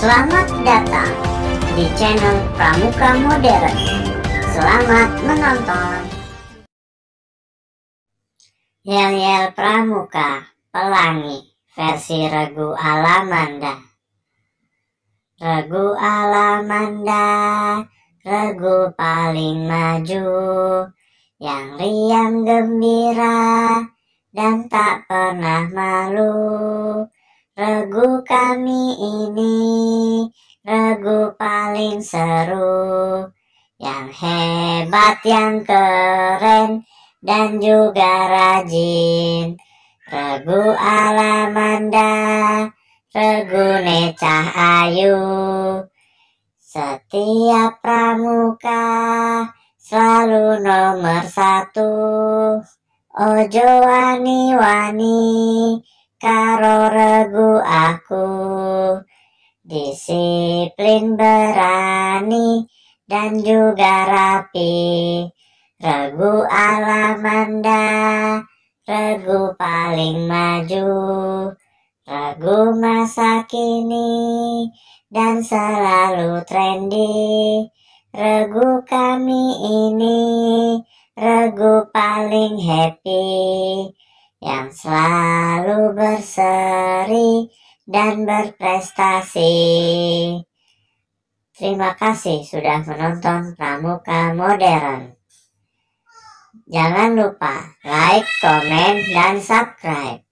Selamat datang di channel Pramuka Modern. Selamat menonton. Yel-yel Pramuka Pelangi versi Regu Alamanda. Regu Alamanda, regu paling maju, yang riang gembira dan tak pernah malu. Regu kami ini, regu paling seru, yang hebat, yang keren, dan juga rajin. Regu Alamanda, regu necah ayu, setiap pramuka selalu nomor satu. Ojo wani-wani, karo regu aku. Disiplin berani dan juga rapi. Regu alamanda regu paling maju. Regu masa kini dan selalu trendy. Regu kami ini regu paling happy yang selalu berseri dan berprestasi. Terima kasih sudah menonton Pramuka Modern. Jangan lupa like, komen, dan subscribe.